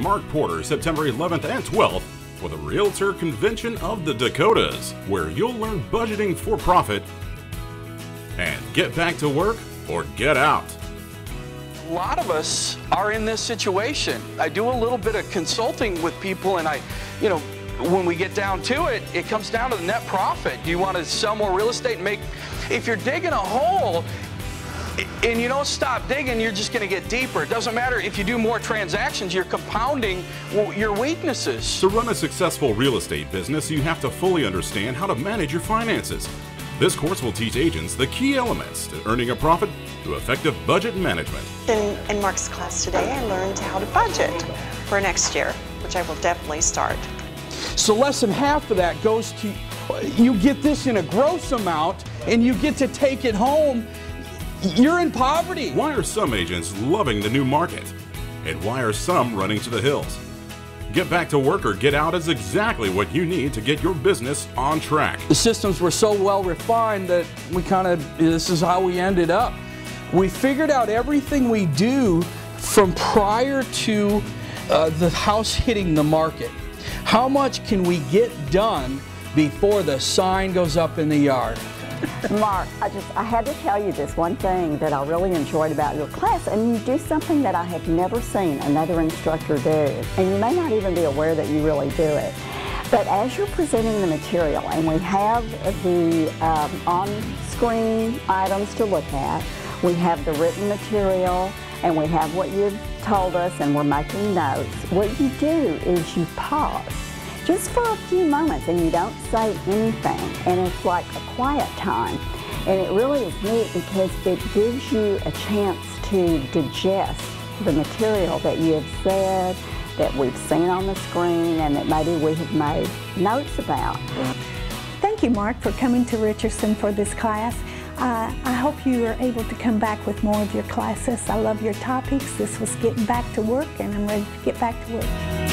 Mark Porter September 11th and 12th for the Realtor Convention of the Dakotas, where you'll learn budgeting for profit and get back to work or get out. A lot of us are in this situation. I do a little bit of consulting with people, and I, you know, when we get down to it, it comes down to the net profit. Do you want to sell more real estate and make, if you're digging a hole, and you don't stop digging, you're just going to get deeper. It doesn't matter if you do more transactions, you're compounding your weaknesses. To run a successful real estate business, you have to fully understand how to manage your finances. This course will teach agents the key elements to earning a profit through effective budget management. In, in Mark's class today, I learned how to budget for next year, which I will definitely start. So less than half of that goes to, you get this in a gross amount and you get to take it home you're in poverty. Why are some agents loving the new market? And why are some running to the hills? Get back to work or get out is exactly what you need to get your business on track. The systems were so well refined that we kind of, this is how we ended up. We figured out everything we do from prior to uh, the house hitting the market. How much can we get done before the sign goes up in the yard? Mark, I just I had to tell you this one thing that I really enjoyed about your class, and you do something that I have never seen another instructor do, and you may not even be aware that you really do it. But as you're presenting the material, and we have the um, on-screen items to look at, we have the written material, and we have what you've told us, and we're making notes. What you do is you pause few moments and you don't say anything and it's like a quiet time and it really is neat because it gives you a chance to digest the material that you have said that we've seen on the screen and that maybe we have made notes about. Thank you Mark for coming to Richardson for this class. Uh, I hope you are able to come back with more of your classes. I love your topics. This was getting back to work and I'm ready to get back to work.